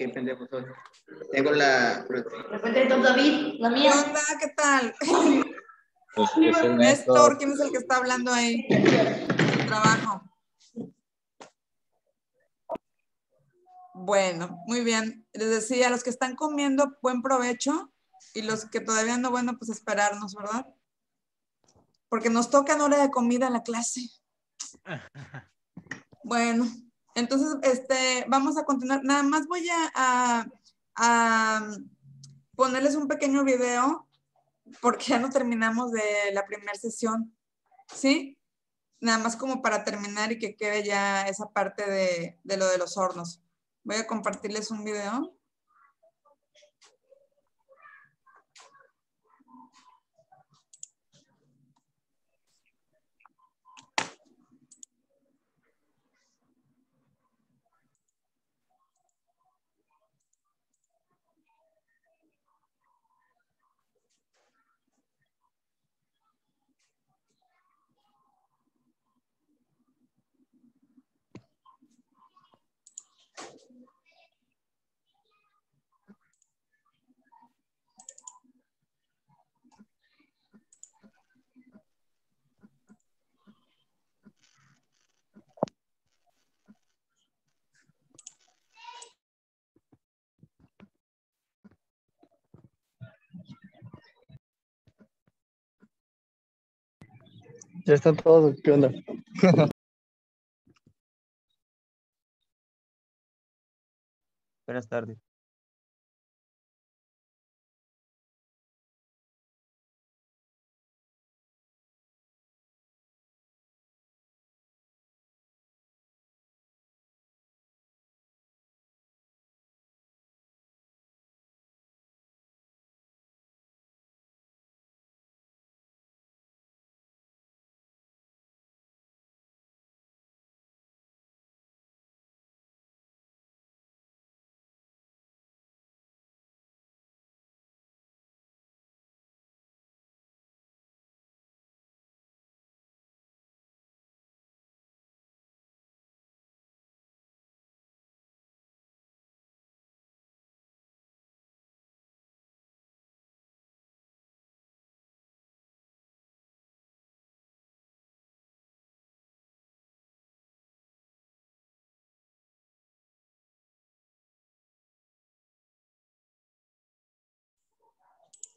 qué pendejo soy. Tengo la... De repente don David, la ¿Qué mía. onda? ¿Qué tal? Pues, pues, el Néstor, ¿quién es el que está hablando ahí? Trabajo. Bueno, muy bien. Les decía, los que están comiendo, buen provecho. Y los que todavía no, bueno, pues esperarnos, ¿verdad? Porque nos toca en hora de comida en la clase. Bueno, entonces, este, vamos a continuar. Nada más voy a, a- ponerles un pequeño video porque ya no terminamos de la primera sesión, ¿sí? Nada más como para terminar y que quede ya esa parte de, de lo de los hornos. Voy a compartirles un video. Ya están todos, ¿qué onda? Buenas tardes.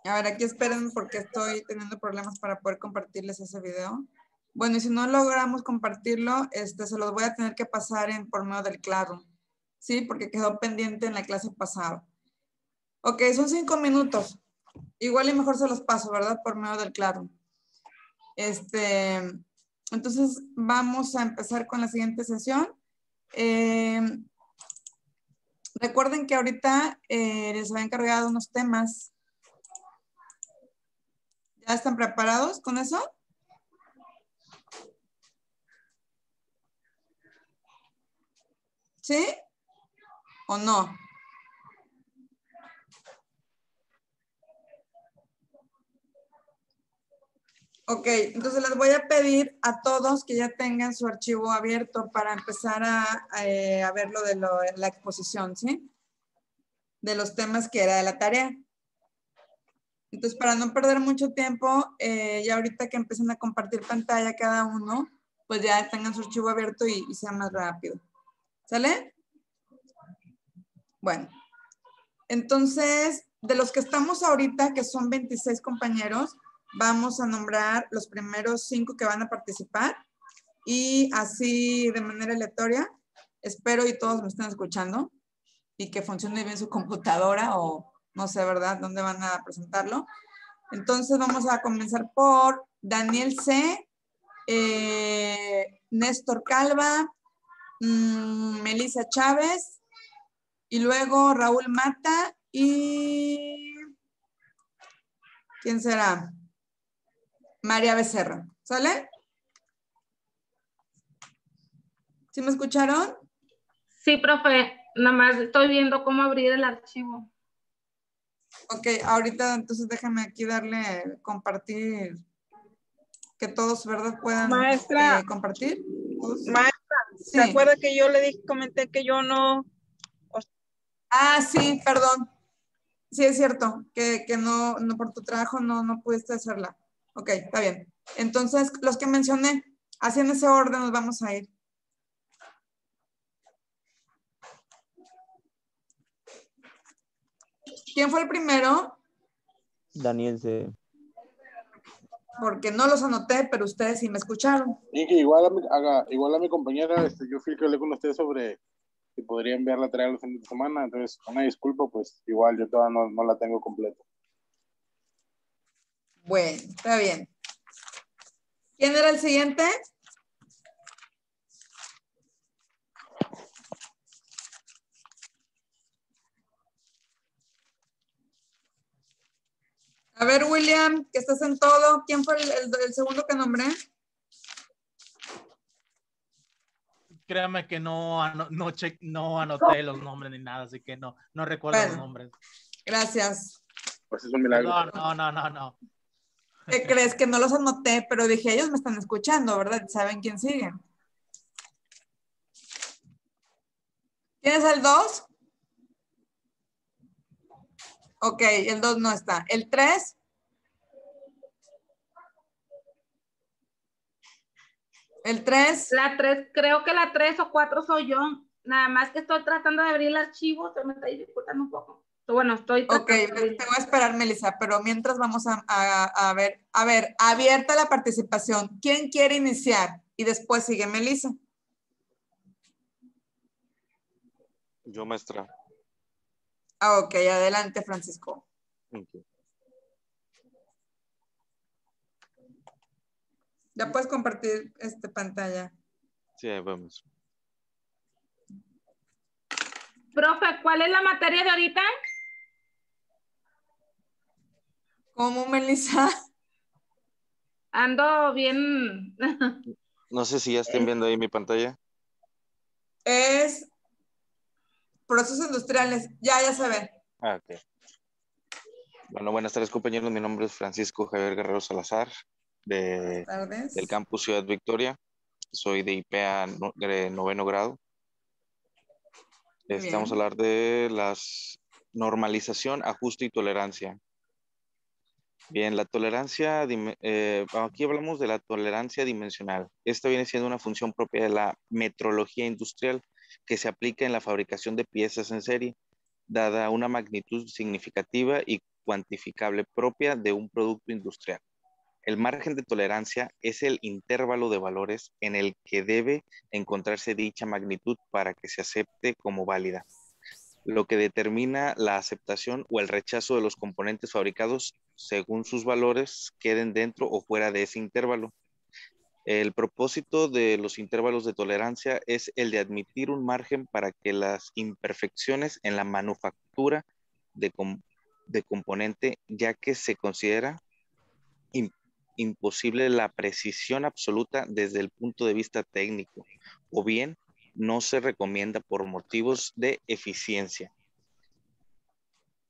A ver, aquí esperen porque estoy teniendo problemas para poder compartirles ese video. Bueno, y si no logramos compartirlo, este, se los voy a tener que pasar en, por medio del Classroom. ¿Sí? Porque quedó pendiente en la clase pasada. Ok, son cinco minutos. Igual y mejor se los paso, ¿verdad? Por medio del Classroom. Este, entonces, vamos a empezar con la siguiente sesión. Eh, recuerden que ahorita eh, les había encargado unos temas ¿Ya están preparados con eso? ¿Sí? ¿O no? Ok, entonces les voy a pedir a todos que ya tengan su archivo abierto para empezar a, eh, ver lo de lo- la exposición, ¿sí? De los temas que era de la tarea. Entonces, para no perder mucho tiempo, eh, ya ahorita que empiecen a compartir pantalla cada uno, pues ya tengan su archivo abierto y, y sea más rápido. ¿Sale? Bueno, entonces, de los que estamos ahorita, que son 26 compañeros, vamos a nombrar los primeros cinco que van a participar y así de manera aleatoria. Espero y todos me estén escuchando y que funcione bien su computadora o no sé, ¿verdad? ¿Dónde van a presentarlo? Entonces vamos a comenzar por Daniel C., eh, Néstor Calva, mm, Melissa Chávez y luego Raúl Mata y... ¿Quién será? María Becerra. ¿Sale? ¿Sí me escucharon? Sí, profe, nada más estoy viendo cómo abrir el archivo. Ok, ahorita entonces déjame aquí darle compartir, que todos, ¿verdad? Puedan Maestra. eh, compartir. Maestra, Sí. ¿se acuerda que yo le dije, comenté que yo no, Ah, sí, perdón. Sí, es cierto, que, que no, no, por tu trabajo no, no pudiste hacerla. Ok, está bien. Entonces, los que mencioné, así en ese orden nos vamos a ir. ¿Quién fue el primero? Daniel C. Porque no los anoté, pero ustedes sí me escucharon. Y que igual a mi, haga, igual a mi compañera, este, yo fui que hablé con usted sobre si podría enviarla a traer los fines de semana, entonces una disculpa, pues igual yo todavía no, no la tengo completa. Bueno, está bien. ¿Quién era el siguiente? A ver, William, que estás en todo. ¿Quién fue el, el- el segundo que nombré? Créame que no, ano- no, che- no anoté los nombres ni nada, así que no, no recuerdo los nombres. Gracias. Pues es un milagro. No, no, no, no, no. ¿Qué crees? Que no los anoté, pero dije, ellos me están escuchando, ¿verdad? ¿Saben quién sigue? ¿Quién es el 2? Ok, el 2 no está. ¿El 3? ¿El 3? La tres, creo que la tres o cuatro soy yo. Nada más que estoy tratando de abrir el archivo, se me está dificultando un poco. Bueno, estoy Ok, te voy a esperar, Melissa, pero mientras vamos a, a- a ver, a ver, abierta la participación. ¿Quién quiere iniciar? Y después sigue Melissa. Yo, maestra. Ah, ok, adelante, Francisco. Ok. Ya puedes compartir este pantalla. Sí, ahí vamos. Profe, ¿cuál es la materia de ahorita? ¿Cómo, Melissa? Ando bien. No sé si ya estén viendo ahí mi pantalla. Es procesos industriales. Ya, ya se ve. Ah, ok. Bueno, buenas tardes, compañeros. Mi nombre es Francisco Javier Guerrero Salazar, de, del campus Ciudad Victoria. Soy de no- de noveno grado. Muy Vamos a hablar de las normalización, ajuste y tolerancia. Bien, la tolerancia, eh, aquí hablamos de la tolerancia dimensional. Esta viene siendo una función propia de la metrología industrial que se aplica en la fabricación de piezas en serie, dada una magnitud significativa y cuantificable propia de un producto industrial. El margen de tolerancia es el intervalo de valores en el que debe encontrarse dicha magnitud para que se acepte como válida, lo que determina la aceptación o el rechazo de los componentes fabricados según sus valores queden dentro o fuera de ese intervalo. El propósito de los intervalos de tolerancia es el de admitir un margen para que las imperfecciones en la manufactura de, com- de componente, ya que se considera im- imposible la precisión absoluta desde el punto de vista técnico, o bien no se recomienda por motivos de eficiencia.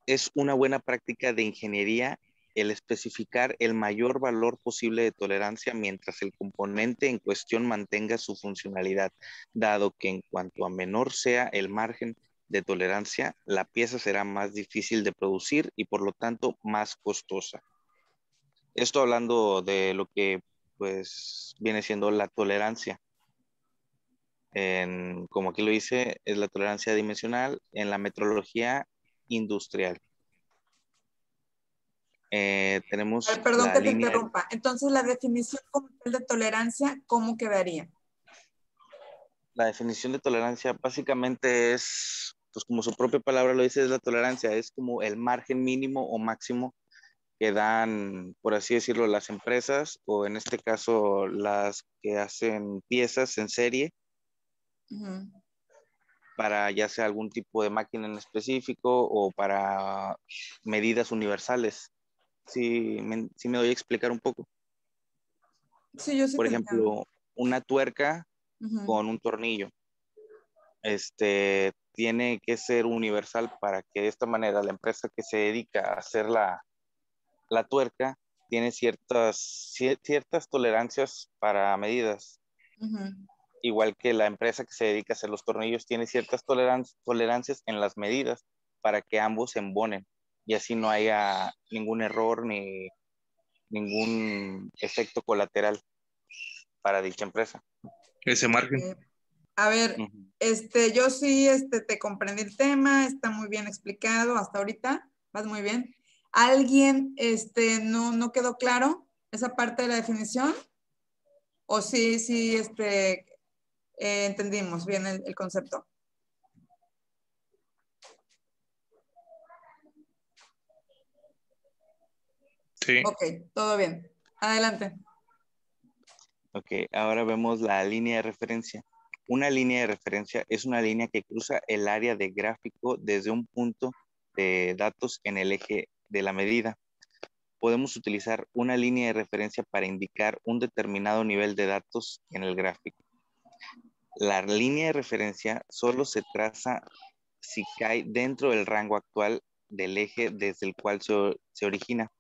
Es una buena práctica de ingeniería el especificar el mayor valor posible de tolerancia mientras el componente en cuestión mantenga su funcionalidad, dado que en cuanto a menor sea el margen de tolerancia, la pieza será más difícil de producir y por lo tanto más costosa. Esto hablando de lo que pues viene siendo la tolerancia. En, como aquí lo dice, es la tolerancia dimensional en la metrología industrial. Eh, tenemos A ver, perdón que te interrumpa. Entonces, la definición como tal de tolerancia, ¿cómo quedaría? La definición de tolerancia básicamente es, pues como su propia palabra lo dice, es la tolerancia, es como el margen mínimo o máximo que dan, por así decirlo, las empresas o en este caso las que hacen piezas en serie para ya sea algún tipo de máquina en específico o para medidas universales. Sí, me, doy a explicar un poco. Sí, yo sí Por ejemplo, una tuerca con un tornillo. Este tiene que ser universal para que de esta manera la empresa que se dedica a hacer la, la tuerca tiene ciertas, cier- ciertas tolerancias para medidas. Igual que la empresa que se dedica a hacer los tornillos, tiene ciertas toleran- tolerancias en las medidas para que ambos se embonen y así no haya ningún error ni ningún efecto colateral para dicha empresa. Ese margen. Eh, a ver, este, yo sí este, te comprendí el tema, está muy bien explicado hasta ahorita, vas muy bien. ¿Alguien este, no, no quedó claro esa parte de la definición? ¿O sí, sí, este, eh, entendimos bien el, el concepto? Sí. Ok, todo bien. Adelante. Ok, ahora vemos la línea de referencia. Una línea de referencia es una línea que cruza el área de gráfico desde un punto de datos en el eje de la medida. Podemos utilizar una línea de referencia para indicar un determinado nivel de datos en el gráfico. La línea de referencia solo se traza si cae dentro del rango actual del eje desde el cual se, se origina.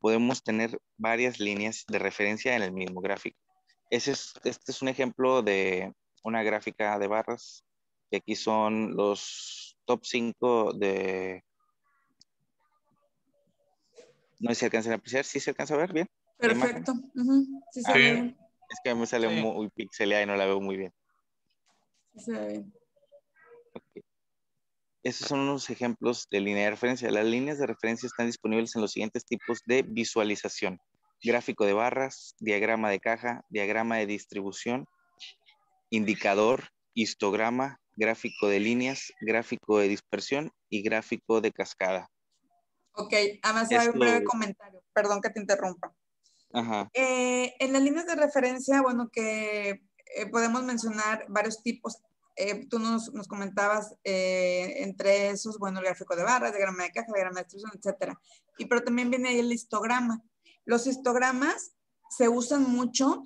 Podemos tener varias líneas de referencia en el mismo gráfico. Ese es, este es un ejemplo de una gráfica de barras. Y aquí son los top 5 de... No sé si alcanzan a apreciar. ¿Sí se alcanza a ver bien? Perfecto. Ujú, Sí se Ah, ve bien. Es que me sale Sí. muy pixeleada y no la veo muy bien. sí se ve bien. Esos son unos ejemplos de línea de referencia. Las líneas de referencia están disponibles en los siguientes tipos de visualización. Gráfico de barras, diagrama de caja, diagrama de distribución, indicador, histograma, gráfico de líneas, gráfico de dispersión y gráfico de cascada. Ok, además hay un breve comentario. Perdón que te interrumpa. Ajá. Eh, en las líneas de referencia, bueno, que eh, podemos mencionar varios tipos. Eh, tú nos, nos comentabas eh, entre esos, bueno, el gráfico de barras, diagrama de caja, diagrama de distribución, etcétera. Y pero también viene ahí el histograma. Los histogramas se usan mucho,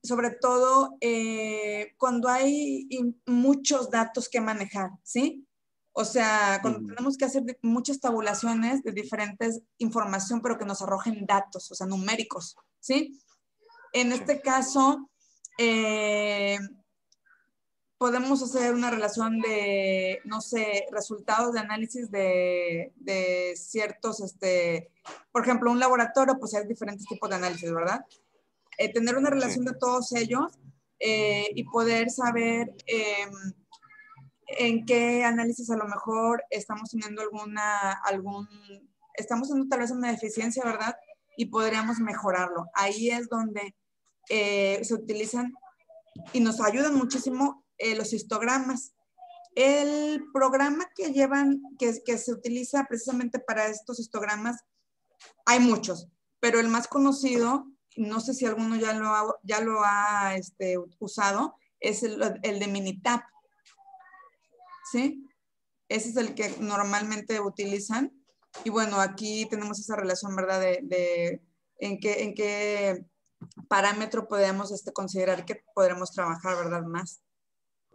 sobre todo eh, cuando hay muchos datos que manejar, ¿sí? O sea, cuando Ujú. tenemos que hacer muchas tabulaciones de diferentes información, pero que nos arrojen datos, o sea, numéricos, ¿sí? En este caso, eh, podemos hacer una relación de, no sé, resultados de análisis de, de ciertos, este, por ejemplo, un laboratorio, pues hay diferentes tipos de análisis, ¿verdad? Eh, tener una relación de todos ellos eh, y poder saber eh, en qué análisis a lo mejor estamos teniendo alguna, algún, estamos teniendo tal vez una deficiencia, ¿verdad? Y podríamos mejorarlo. Ahí es donde eh, se utilizan y nos ayudan muchísimo eh, los histogramas. El programa que llevan, que, se utiliza precisamente para estos histogramas, hay muchos, pero el más conocido, no sé si alguno ya lo ha, ya lo ha este, usado, es el, el de Minitab. ¿Sí? Ese es el que normalmente utilizan. Y bueno, aquí tenemos esa relación, ¿verdad? De, de en, qué, en qué parámetro podemos este, considerar que podremos trabajar, ¿verdad? Más.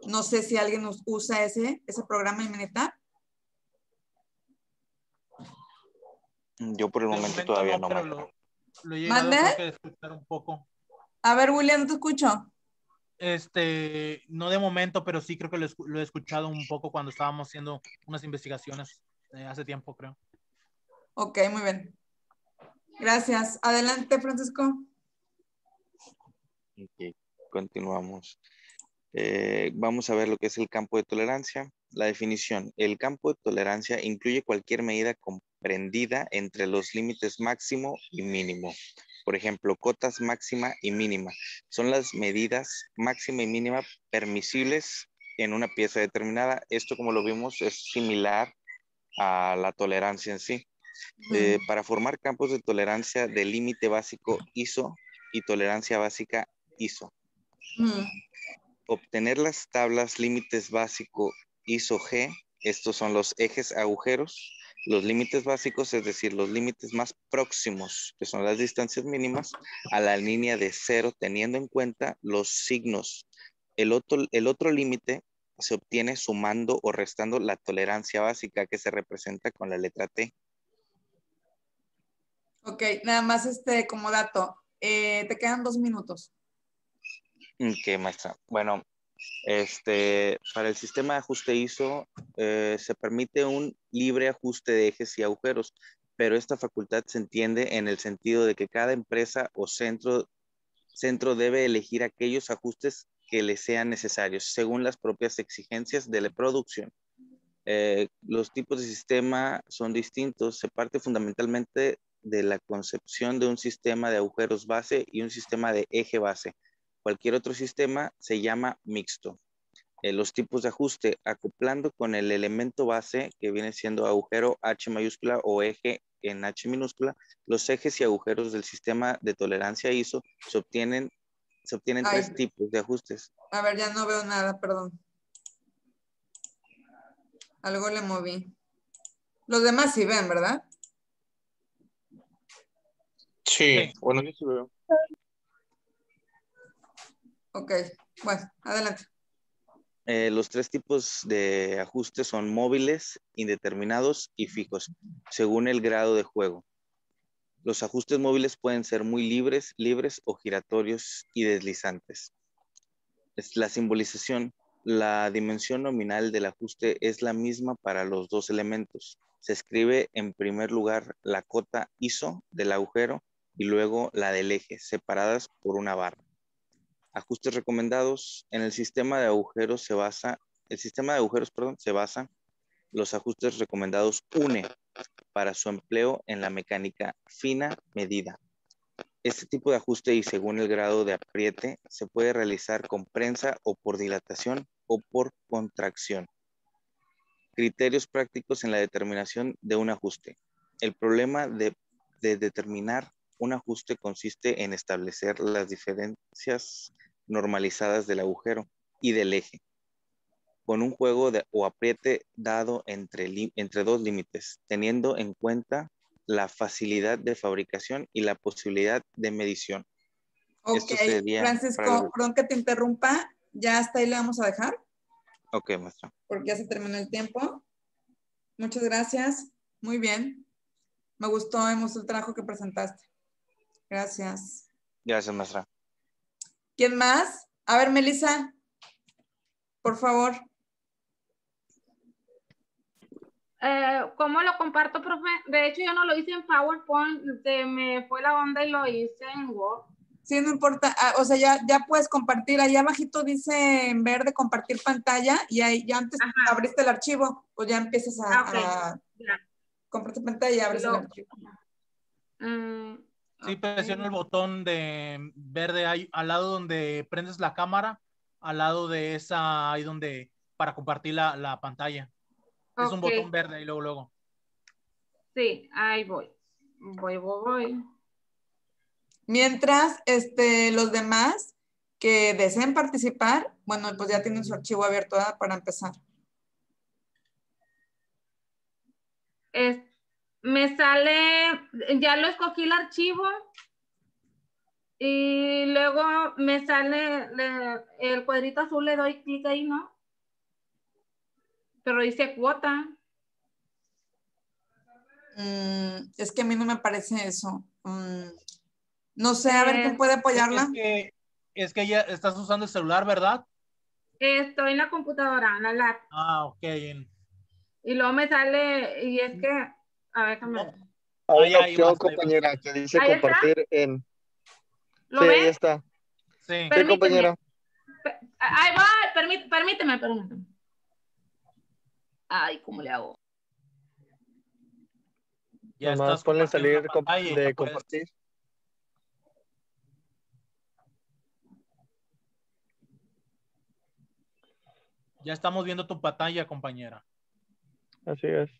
No sé si alguien us- usa ese, ese programa en Minitab. Yo por el momento todavía no. manejo. lo, lo he llegado ¿Mande? creo que, a escuchar un poco. A ver, William, no te escucho. Este, no de momento, pero sí creo que lo he escuchado un poco cuando estábamos haciendo unas investigaciones eh, hace tiempo, creo. Ok, muy bien. Gracias. Adelante, Francisco. Ok, continuamos. Eh, vamos a ver lo que es el campo de tolerancia. La definición. El campo de tolerancia incluye cualquier medida comprendida entre los límites máximo y mínimo. Por ejemplo, cotas máxima y mínima. Son las medidas máxima y mínima permisibles en una pieza determinada. Esto, como lo vimos, es similar a la tolerancia en sí. Eh, para formar campos de tolerancia de límite básico ISO y tolerancia básica ISO. Mm, Obtener las tablas límites básico ISO G, estos son los ejes agujeros, los límites básicos, es decir, los límites más próximos, que son las distancias mínimas, a la línea de cero, teniendo en cuenta los signos. El otro, el otro límite se obtiene sumando o restando la tolerancia básica que se representa con la letra T. Ok, nada más este como dato. eh, te quedan dos minutos. ¿Qué maestra? Bueno, Este, para el sistema de ajuste ISO eh, se permite un libre ajuste de ejes y agujeros, pero esta facultad se entiende en el sentido de que cada empresa o centro, centro debe elegir aquellos ajustes que le sean necesarios según las propias exigencias de la producción. Eh, los tipos de sistema son distintos. Se parte fundamentalmente de la concepción de un sistema de agujeros base y un sistema de eje base. Cualquier otro sistema se llama mixto. Eh, los tipos de ajuste, acoplando con el elemento base que viene siendo agujero H mayúscula o eje en H minúscula, los ejes y agujeros del sistema de tolerancia ISO se obtienen, se obtienen Ay. tres tipos de ajustes. A ver, ya no veo nada, perdón. Algo le moví. Los demás sí ven, ¿verdad? Sí, bueno, yo sí veo. Ok, bueno, adelante. Eh, los tres tipos de ajustes son móviles, indeterminados y fijos, según el grado de juego. Los ajustes móviles pueden ser muy libres, libres o giratorios y deslizantes. Es la simbolización. La dimensión nominal del ajuste es la misma para los dos elementos. Se escribe en primer lugar la cota ISO del agujero y luego la del eje, separadas por una barra. Ajustes recomendados. En el sistema de agujeros se basa, el sistema de agujeros, perdón, se basa los ajustes recomendados UNE para su empleo en la mecánica fina medida. Este tipo de ajuste y según el grado de apriete se puede realizar con prensa o por dilatación o por contracción. Criterios prácticos en la determinación de un ajuste. El problema de, de determinar un ajuste consiste en establecer las diferencias normalizadas del agujero y del eje, con un juego de, o apriete dado entre, entre dos límites, teniendo en cuenta la facilidad de fabricación y la posibilidad de medición. Ok, para Francisco, los- perdón que te interrumpa. Ya hasta ahí le vamos a dejar Ok, maestra. porque ya se terminó el tiempo. Muchas gracias. Muy bien. Me gustó, me gustó el trabajo que presentaste. Gracias. Gracias, maestra. ¿Quién más? A ver, Melissa, por favor. Eh, ¿Cómo lo comparto, profe? De hecho, yo no lo hice en PowerPoint, se me fue la onda y lo hice en Word. Sí, no importa. Ah, o sea, ya, ya puedes compartir. Ahí abajito dice en verde compartir pantalla y ahí ya antes Ajá. abriste el archivo o ya empiezas a, Ah, ok. a Ya. compartir pantalla y abres el archivo. Mm, Sí, ok. presiona el botón de verde ahí al lado donde prendes la cámara, al lado de esa, ahí donde, para compartir la, la pantalla. Es un botón verde ahí luego, luego. Sí, ahí voy. Voy, voy, voy. Mientras, este, los demás que deseen participar, bueno, pues ya tienen su archivo abierto ¿verdad? para empezar. Es- me sale, ya lo escogí el archivo y luego me sale le- el cuadrito azul, le doy clic ahí, ¿no? Pero dice cuota. Mm, es que a mí no me parece eso. Mm, no sé, a ver quién Eh, puede apoyarla. Es que, es que ya estás usando el celular, ¿verdad? Estoy en la computadora, en la lap, Ah, ok. y luego me sale, y es que, a ver, ver. Hay Ahí, una ahí opción, vas, ahí compañera, que dice ¿Ahí está? compartir en... ¿Lo sí, ahí ves? está. Sí. Sí, Permíteme. compañera. Ahí va, permí- permíteme, permíteme. Ay, ¿cómo le hago? Ya Nomás estás ponle salir pantalla de puedes- compartir. Ya estamos viendo tu pantalla, compañera. Así es.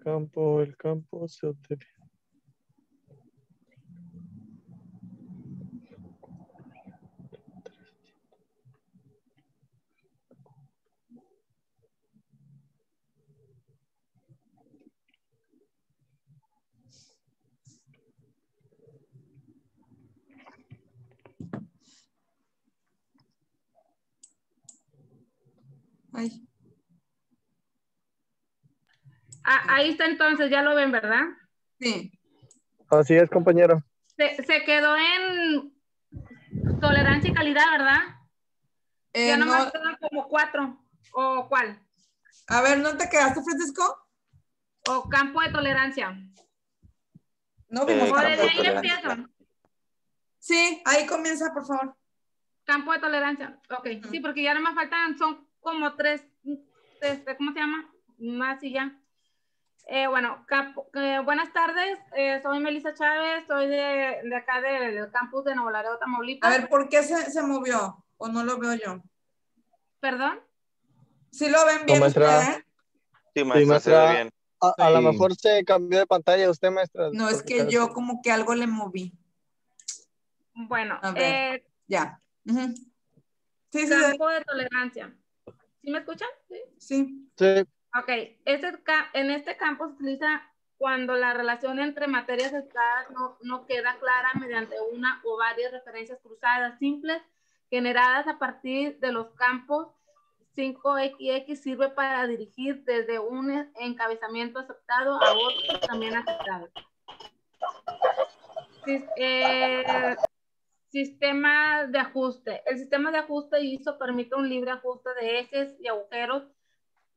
Campo, el campo se utiliza. Ay, Ah, ahí está entonces, ya lo ven, ¿verdad? sí. Así es, compañero. Se, se quedó en, tolerancia y calidad, ¿verdad? Eh, ya no- nomás quedan como cuatro. ¿O cuál? a ver, ¿no te quedaste, Francisco? ¿O campo de tolerancia? No Eh, vimos. ¿O campo desde de ahí empiezo? Sí, ahí comienza, por favor. Campo de tolerancia. Ok, sí, porque ya no me faltan, son como tres, este, ¿cómo se llama? Más y ya. Eh, bueno, campo- eh, buenas tardes, eh, soy Melissa Chávez, soy de, de acá del, del campus de Nuevo Laredo, Tamaulipas. A ver, ¿por qué se, se movió? ¿O no lo veo yo? Perdón. ¿Sí lo ven bien No, maestra. ustedes? Sí, maestra, se maestra. ve bien. A, a lo Sí. mejor se cambió de pantalla usted, maestra. No, es que yo como que algo le moví. Bueno, A ver. eh, Ya. Sí, sí, sí, campo de tolerancia. ¿Sí me escuchan? Sí. sí. Ok, este, en este campo se utiliza cuando la relación entre materias aisladas no, no queda clara mediante una o varias referencias cruzadas simples generadas a partir de los campos 5x y x sirve para dirigir desde un encabezamiento aceptado a otro también aceptado. Eh, sistema de ajuste. El sistema de ajuste ISO permite un libre ajuste de ejes y agujeros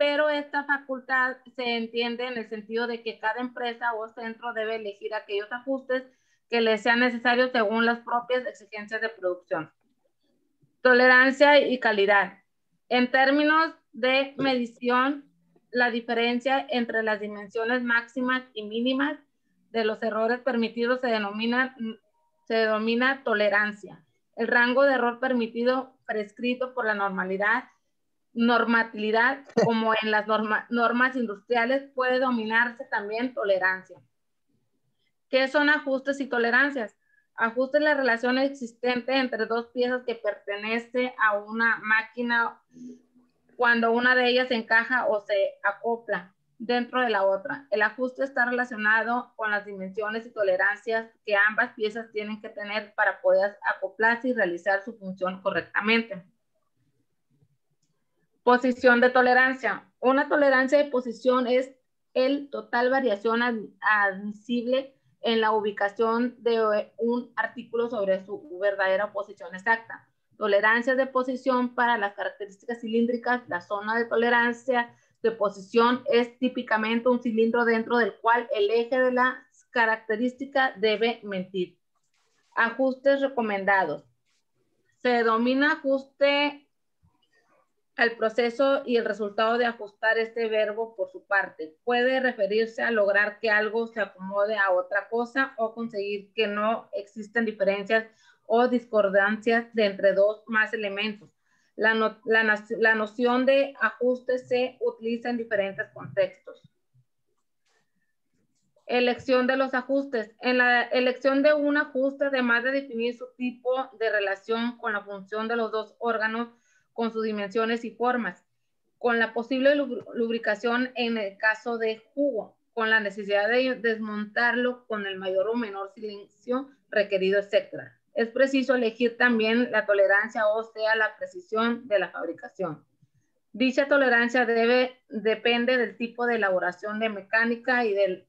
pero esta facultad se entiende en el sentido de que cada empresa o centro debe elegir aquellos ajustes que les sean necesarios según las propias exigencias de producción. Tolerancia y calidad. En términos de medición, la diferencia entre las dimensiones máximas y mínimas de los errores permitidos se denomina, se denomina tolerancia. El rango de error permitido prescrito por la normalidad normatividad, como en las norma- normas industriales, puede dominarse también tolerancia. ¿Qué son ajustes y tolerancias? Ajuste la relación existente entre dos piezas que pertenece a una máquina cuando una de ellas encaja o se acopla dentro de la otra. El ajuste está relacionado con las dimensiones y tolerancias que ambas piezas tienen que tener para poder acoplarse y realizar su función correctamente. Posición de tolerancia. Una tolerancia de posición es el total variación ad- admisible en la ubicación de un artículo sobre su verdadera posición exacta. Tolerancia de posición para las características cilíndricas. La zona de tolerancia de posición es típicamente un cilindro dentro del cual el eje de la característica debe mentir. Ajustes recomendados. Se denomina ajuste al proceso y el resultado de ajustar este verbo por su parte. Puede referirse a lograr que algo se acomode a otra cosa o conseguir que no existen diferencias o discordancias entre dos más elementos. La, no- la la noción de ajuste se utiliza en diferentes contextos. Elección de los ajustes. En la elección de un ajuste, además de definir su tipo de relación con la función de los dos órganos, con sus dimensiones y formas, con la posible lub- lubricación en el caso de jugo, con la necesidad de desmontarlo con el mayor o menor silencio requerido, etc. Es preciso elegir también la tolerancia, o sea, la precisión de la fabricación. Dicha tolerancia debe, depende del tipo de elaboración de mecánica y del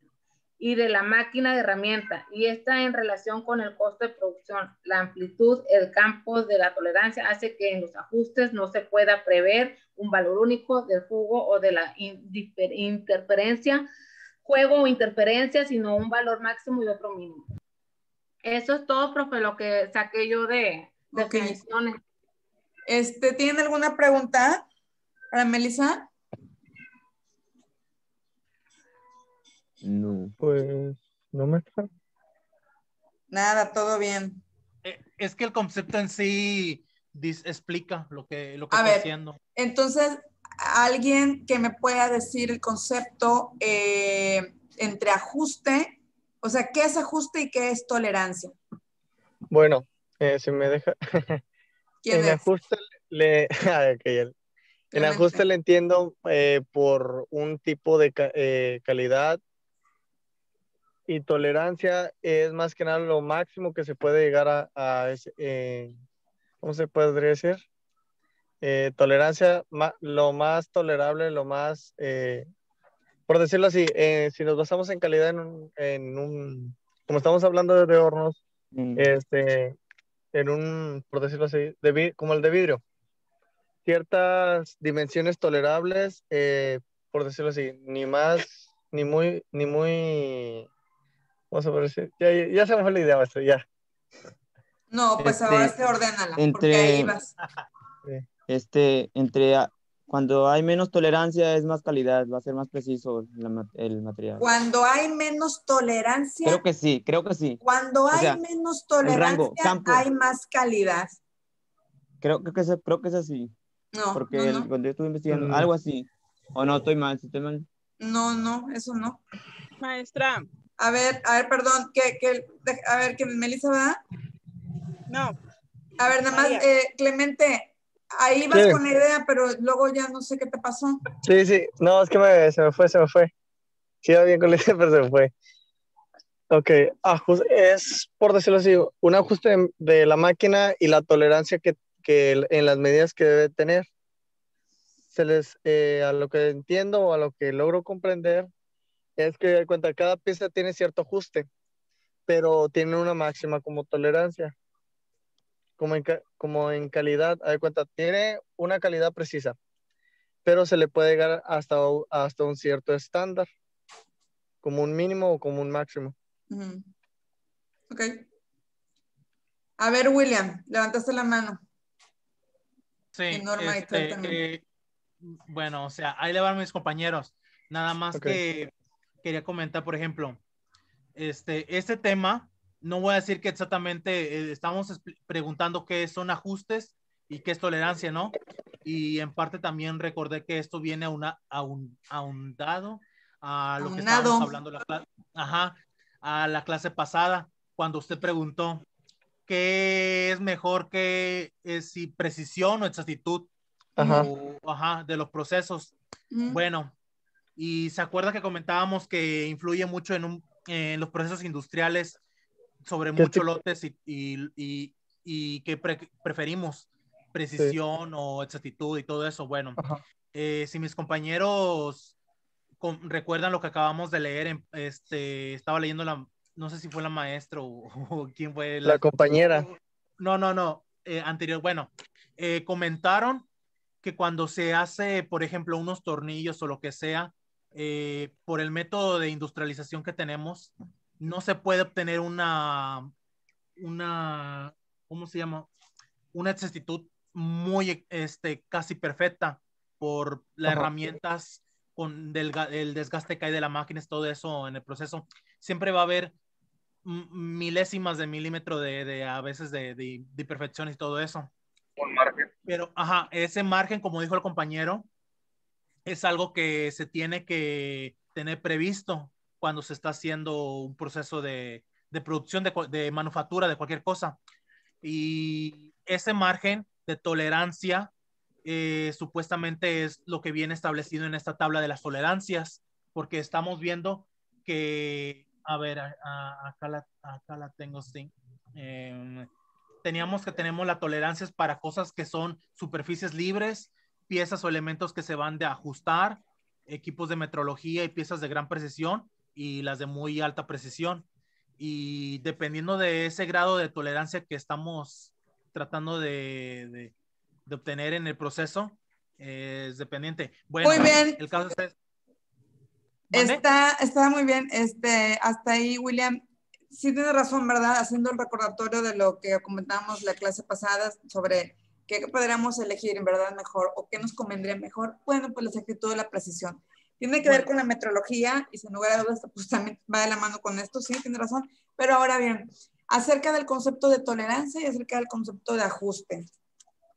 y de la máquina de herramienta, y está en relación con el costo de producción. La amplitud, el campo de la tolerancia hace que en los ajustes no se pueda prever un valor único del jugo o de la interferencia, juego o interferencia, sino un valor máximo y otro mínimo. Eso es todo, profe, lo que saqué yo de definiciones. Este, ¿Tienen alguna pregunta para Melissa? No. pues no me está. Nada, todo bien. Eh, Es que el concepto en sí dis- explica lo que, lo que A está ver. haciendo. Entonces, alguien que me pueda decir el concepto eh, entre ajuste, o sea, ¿qué es ajuste y qué es tolerancia? Bueno, eh, si me deja. ¿Quién en es? ajuste le. ah, En ajuste le entiendo eh, por un tipo de ca- eh, calidad y tolerancia es más que nada lo máximo que se puede llegar a, a ese, eh, ¿cómo se podría decir? Eh, tolerancia, ma- lo más tolerable, lo más, eh, por decirlo así, si nos basamos en calidad en un, en un- como estamos hablando de hornos, Mm. este, en un, por decirlo así, de como el de vidrio. Ciertas dimensiones tolerables, por decirlo así, ni más, ni muy, ni muy, ¿cómo se puede decir? Ya, ya, ya se me fue la idea, maestro, ya. No, pues Este, ahora se porque entre- ahí vas. Este, entre a- cuando hay menos tolerancia es más calidad, va a ser más preciso la el material. Cuando hay menos tolerancia, Creo que sí, creo que sí. cuando o hay sea, menos rango, tolerancia, campo. hay más calidad. Creo, creo que es, creo que es así. No, Porque no, el- no, cuando yo estuve investigando, Mm. algo así. O no, estoy mal, si estoy mal. no, no, eso no. Maestra, A ver, a ver, perdón, que, que, de- a ver, que Melissa va. no, A ver, nada más, eh, Clemente, ahí vas ¿Qué? con la idea, pero luego ya no sé qué te pasó. Sí, sí, no, es que me- se me fue, se me fue. Sí, iba bien con la idea, pero se me fue. Ok, ajus- es, por decirlo así, un ajuste de, de la máquina y la tolerancia que, que en las medidas que debe tener. Se les, eh, a lo que entiendo o a lo que logro comprender, es que de cuenta, cada pieza tiene cierto ajuste, pero tiene una máxima como tolerancia. Como en, como en calidad, de cuenta, tiene una calidad precisa, pero se le puede llegar hasta, hasta un cierto estándar, como un mínimo o como un máximo. Ujú. Ok. A ver, William, levantaste la mano. Sí, Y Norma y tú este, también. eh, bueno, o sea, ahí le van mis compañeros. Nada más que quería comentar, por ejemplo, este, este tema, no voy a decir que exactamente eh, estamos preguntando qué son ajustes y qué es tolerancia, ¿no? Y en parte también recordé que esto viene a una, a un, ahondado a lo que Aunado. estábamos hablando la cla- ajá, a la clase pasada, cuando usted preguntó qué es mejor que eh, si precisión o exactitud Ajá. o, ajá, de los procesos. Ujú. Bueno, y se acuerda que comentábamos que influye mucho en, un, en los procesos industriales sobre ¿Qué muchos lotes y, y, y, y que pre- preferimos precisión o exactitud y todo eso. Bueno, eh, si mis compañeros con- recuerdan lo que acabamos de leer, en- este, estaba leyendo la, no sé si fue la maestra o, o quién fue La compañera. no, no, no. eh, anterior, bueno, eh, comentaron que cuando se hace, por ejemplo, unos tornillos o lo que sea, eh, por el método de industrialización que tenemos, no se puede obtener una, una, ¿cómo se llama? Una exactitud muy, este, casi perfecta por las Ajá. herramientas con del, el desgaste que hay de la máquina, es todo eso en el proceso. Siempre va a haber milésimas de milímetro de, de a veces de, de, de imperfecciones y todo eso. Pero, ajá, ese margen, como dijo el compañero, es algo que se tiene que tener previsto cuando se está haciendo un proceso de, de producción, de, de manufactura, de cualquier cosa. Y ese margen de tolerancia eh, supuestamente es lo que viene establecido en esta tabla de las tolerancias, porque estamos viendo que, a ver, a- a- acá, la, acá la tengo, sí. Em, teníamos que tenemos las tolerancias para cosas que son superficies libres, piezas o elementos que se van de ajustar, equipos de metrología y piezas de gran precisión y las de muy alta precisión. Y dependiendo de ese grado de tolerancia que estamos tratando de, de- de obtener en el proceso, eh, es dependiente. Bueno, Muy bien. El caso es... ¿Mande? Está, está muy bien. Este, hasta ahí, William. Sí tiene razón, ¿verdad? Haciendo el recordatorio de lo que comentábamos la clase pasada sobre qué podríamos elegir en verdad mejor o qué nos convendría mejor. Bueno, pues la exactitud de la precisión. Tiene que ver con la metrología y sin lugar a dudas, pues también va de la mano con esto, sí, tiene razón. Pero ahora bien, acerca del concepto de tolerancia y acerca del concepto de ajuste.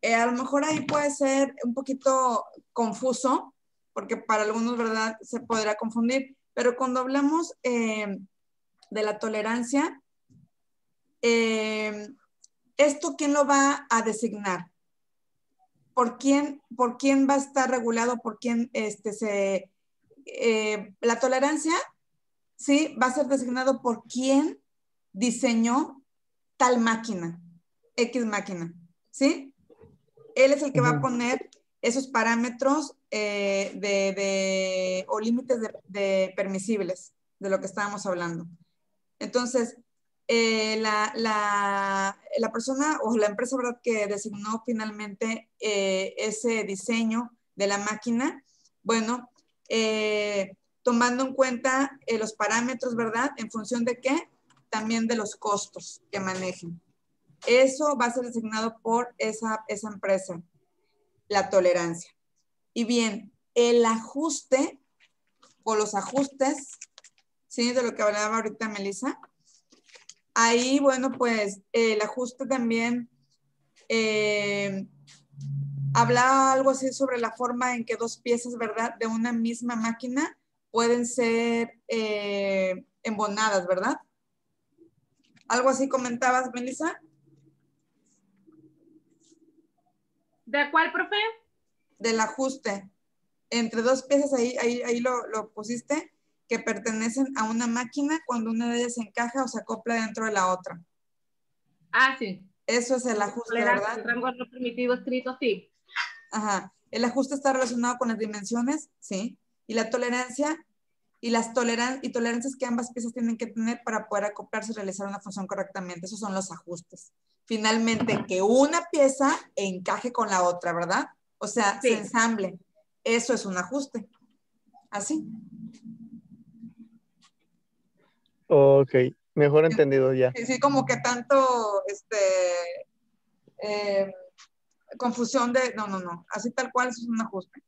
Eh, a lo mejor ahí puede ser un poquito confuso, porque para algunos, ¿verdad?, se podrá confundir, pero cuando hablamos eh, de la tolerancia, eh, ¿esto quién lo va a designar? ¿Por quién, por quién va a estar regulado? ¿Por quién este, se... eh, la tolerancia, sí, va a ser designado por quién diseñó tal máquina, X máquina, ¿sí? Él es el que va a poner esos parámetros eh, de, de- o límites de, de permisibles de lo que estábamos hablando. Entonces, eh, la, la- la persona o la empresa ¿verdad? que designó finalmente eh, ese diseño de la máquina, bueno, eh, tomando en cuenta eh, los parámetros, ¿verdad? En función de qué? También de los costos que manejen. Eso va a ser designado por esa, esa empresa, la tolerancia. Y bien, el ajuste o los ajustes, ¿sí? De lo que hablaba ahorita Melissa. Ahí, bueno, pues el ajuste también eh, hablaba algo así sobre la forma en que dos piezas, ¿verdad? De una misma máquina pueden ser eh, embonadas, ¿verdad? Algo así comentabas, Melissa. ¿De cuál, profe? Del ajuste. Entre dos piezas, ahí, ahí, ahí lo, lo pusiste, que pertenecen a una máquina cuando una de ellas se encaja o se acopla dentro de la otra. Ah, sí. Eso es el ajuste, ¿verdad? al rango no permitido escrito, sí. Ajá. El ajuste está relacionado con las dimensiones, sí. Y la tolerancia y las toleran y tolerancias que ambas piezas tienen que tener para poder acoplarse y realizar una función correctamente. Esos son los ajustes. Finalmente, que una pieza encaje con la otra, ¿verdad? O sea, Sí. se ensamble. Eso es un ajuste. Así. Ok, mejor entendido ya. Sí, sí, como que tanto, este, eh, confusión de, no, no, no, así tal cual es un ajuste.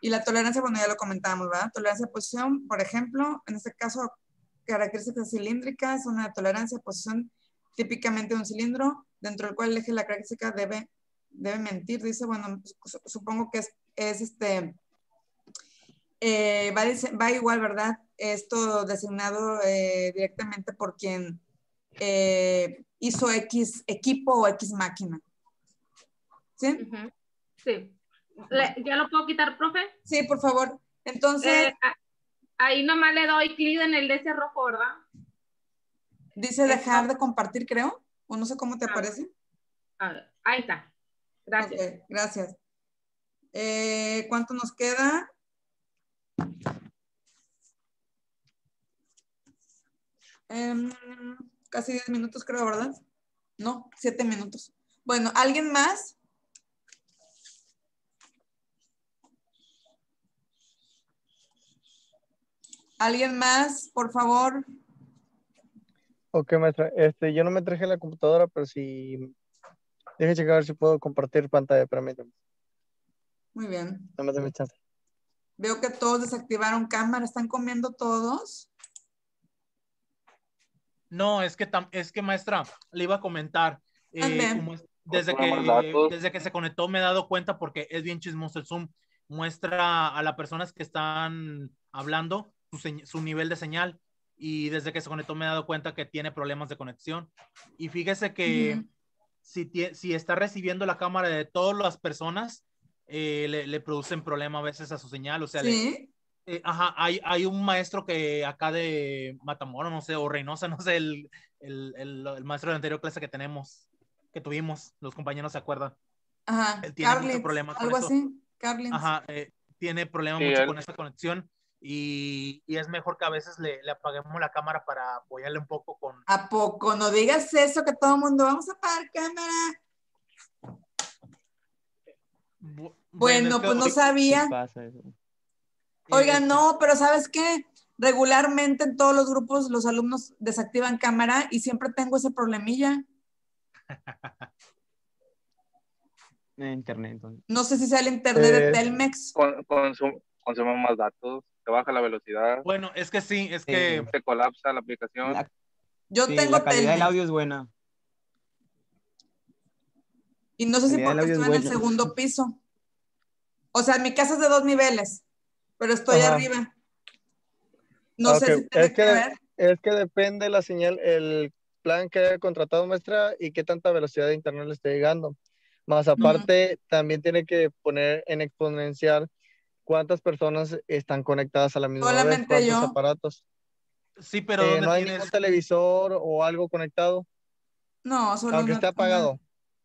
Y la tolerancia, bueno, ya lo comentábamos, ¿verdad? Tolerancia de posición, por ejemplo, en este caso, características cilíndricas, una tolerancia de posición típicamente de un cilindro, dentro del cual el eje de la característica debe, debe mentir, dice, bueno, su- supongo que es, es este, eh, va, va igual, ¿verdad? Esto designado eh, directamente por quien eh, hizo X equipo o X máquina. ¿Sí? Sí. ¿Ya lo puedo quitar, profe? Sí, por favor. Entonces, Eh, ahí nomás le doy clic en el de ese rojo, ¿verdad? dice dejar de compartir, creo, o no sé cómo te Ah. aparece. A ver, ahí está. Gracias. Ok, gracias. Eh, ¿Cuánto nos queda? Em, casi 10 minutos, creo, ¿verdad? No, 7 minutos. Bueno, ¿alguien más? ¿Alguien más, por favor? Ok, maestra. Este, yo no me traje la computadora, pero si... Deje checar a ver si puedo compartir pantalla, permítame. Muy bien. No me. Veo que todos desactivaron cámara. ¿Están comiendo todos? No, es que, tam- es que maestra, le iba a comentar. eh, como es- desde, que, datos. desde que se conectó me he dado cuenta porque es bien chismoso el Zoom. Muestra a las personas que están hablando su, su nivel de señal y desde que se conectó me he dado cuenta que tiene problemas de conexión. Y fíjese que si, si está recibiendo la cámara de todas las personas, eh, le, le producen problema a veces a su señal. O sea, le- Sí. Eh, ajá, hay, hay un maestro que acá de Matamoros, no sé, o Reynosa, no sé, el, el, el, el maestro de la anterior clase que tenemos, que tuvimos, los compañeros se acuerdan. Ajá. Él tiene mucho problema con algo eso. así. Carlins. Ajá, eh, tiene problema Sí, mucho él- con esa conexión y, y es mejor que a veces le, le apaguemos la cámara para apoyarle un poco con... ¿A poco? No digas eso, que todo el mundo vamos a apagar cámara. Bu- Bueno, pues no hoy- ¿Qué sabía. pasa eso? Oigan, eh, no, pero ¿sabes qué? Regularmente en todos los grupos los alumnos desactivan cámara y siempre tengo ese problemilla. En internet, entonces. No sé si sea el internet de Eh, Telmex. Con, consum- consume más datos, te baja la velocidad, Bueno, es que sí, es que te colapsa la aplicación. La, Yo sí, tengo la calidad del audio es buena. Y no sé si porque estoy en el segundo piso. O sea, mi casa es de dos niveles, pero estoy Ajá. arriba. No sé si tiene es que que- ver. Es que depende la señal, el plan que haya contratado maestra y qué tanta velocidad de internet le esté llegando. Más aparte, también tiene que poner en exponencial cuántas personas están conectadas a la misma vez, Solamente cuántos yo. aparatos. sí, pero Eh, ¿dónde no hay tienes? ningún televisor o algo conectado, No, solo aunque una- esté apagado.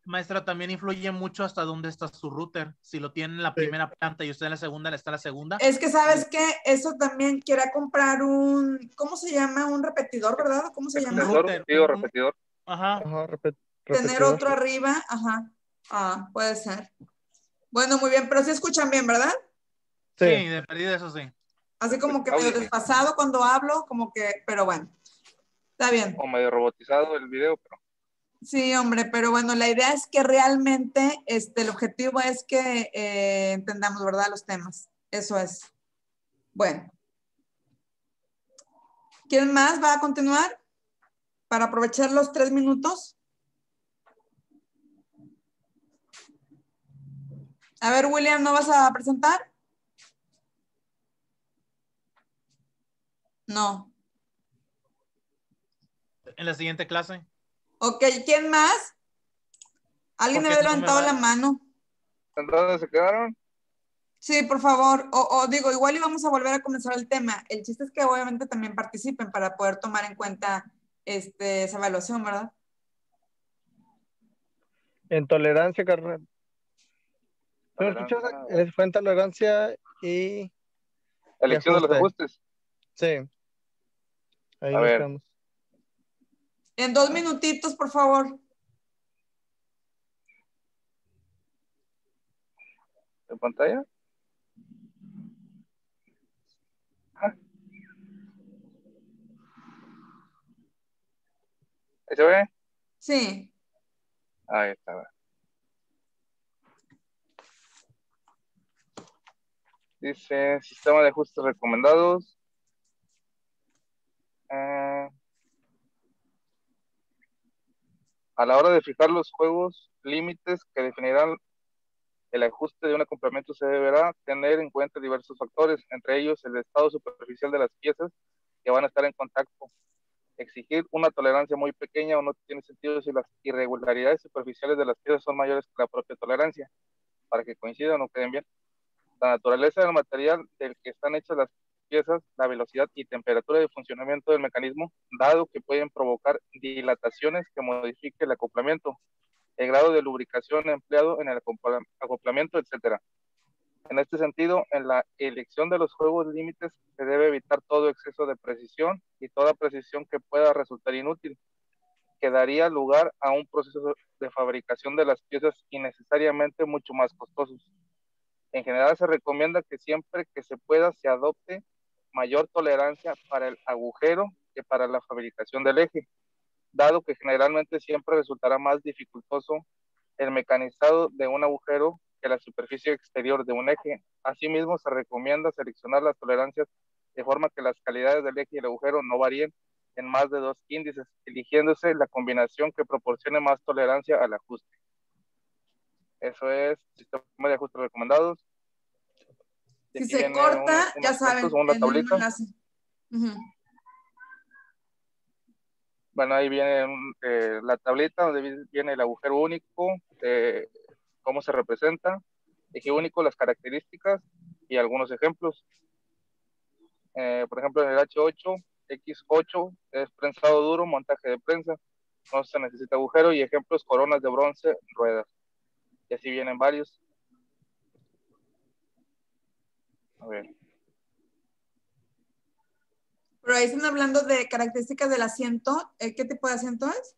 Maestra, también influye mucho hasta dónde está su router. Si lo tiene en la primera planta y usted en la segunda, le está en la segunda. Es que sabes que eso también quiera comprar un, ¿cómo se llama? Un repetidor, ¿verdad? ¿Cómo se llama? Repetidor, digo repetidor. Ajá. Ajá, repet- Tener repetidor. otro arriba, ajá. Ah, puede ser. Bueno, muy bien, pero sí escuchan bien, ¿verdad? Sí, Sí. de perdida eso sí. Así como que Audio, medio sí. desfasado cuando hablo, como que, pero bueno. Está bien. O medio robotizado el video, pero Sí, hombre, pero bueno, la idea es que realmente este, el objetivo es que eh, entendamos, ¿verdad? Los temas. Eso es. Bueno. ¿Quién más va a continuar? Para aprovechar los tres minutos. A ver, William, ¿no vas a presentar? No. En la siguiente clase. Ok, ¿quién más? Alguien había levantado va- la mano. ¿en dónde se quedaron? Sí, por favor. O, o digo, igual íbamos a volver a comenzar el tema. El chiste es que obviamente también participen para poder tomar en cuenta este, esa evaluación, ¿verdad? En tolerancia, carnal. ¿No Tolerancia. escuchas? Fue en tolerancia y Elección de los ajuste. ajustes. sí. Ahí A nos ver. quedamos. En dos minutitos, por favor. ¿En pantalla? Ah. ¿Ahí se ve? Sí. Ahí está. Dice sistema de ajustes recomendados. Eh, a la hora de fijar los juegos límites que definirán el ajuste de un complemento se deberá tener en cuenta diversos factores, entre ellos el estado superficial de las piezas que van a estar en contacto. Exigir una tolerancia muy pequeña o no tiene sentido si las irregularidades superficiales de las piezas son mayores que la propia tolerancia, para que coincidan o queden bien. La naturaleza del material del que están hechas las piezas, la velocidad y temperatura de funcionamiento del mecanismo, dado que pueden provocar dilataciones que modifiquen el acoplamiento, el grado de lubricación empleado en el acopla- acoplamiento, etc. En este sentido, en la elección de los juegos límites se debe evitar todo exceso de precisión y toda precisión que pueda resultar inútil, que daría lugar a un proceso de fabricación de las piezas innecesariamente mucho más costosos. En general se recomienda que siempre que se pueda se adopte mayor tolerancia para el agujero que para la fabricación del eje, dado que generalmente siempre resultará más dificultoso el mecanizado de un agujero que la superficie exterior de un eje. Asimismo, se recomienda seleccionar las tolerancias de forma que las calidades del eje y el agujero no varíen en más de dos índices, eligiéndose la combinación que proporcione más tolerancia al ajuste. Eso es sistema de ajustes recomendados. Si se corta, unos- ya unos saben, puntos, una en. Bueno, ahí viene eh, la tableta donde vi- viene el agujero único, eh, cómo se representa, eje único, las características y algunos ejemplos. Eh, por ejemplo, en el H8, X8 es prensado duro, montaje de prensa, no se necesita agujero y ejemplos, coronas de bronce, ruedas. Y así vienen varios. A ver. Pero ahí están hablando de características del asiento. ¿Eh, ¿Qué tipo de asiento es?